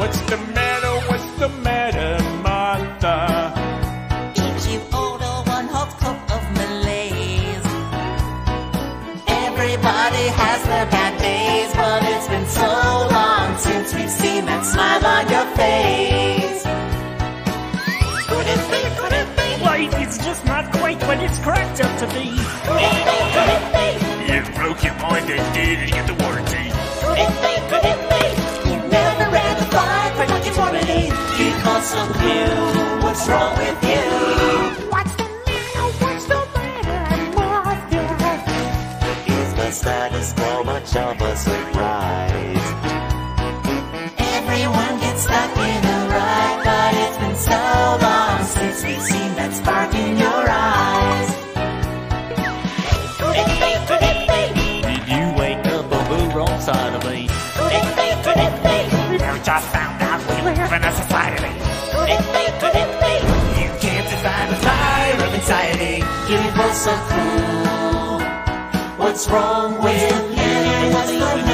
What's the matter? What's the matter, Martha? If you order one hot cup of malaise, everybody has their bad days, but it's been so long since we've seen that smile on your face. Could it be? Could it be? Life is just not quite what it's cracked up to be. Could it be? Could it be? You broke your mind and didn't get the warranty. Could it be? Could it be? What's wrong with you? What's the matter? What's the matter, Martha? Is the status quo much of a surprise? Everyone gets stuck in a but it's been so long since we've seen that spark in your eyes. What's wrong with you? What's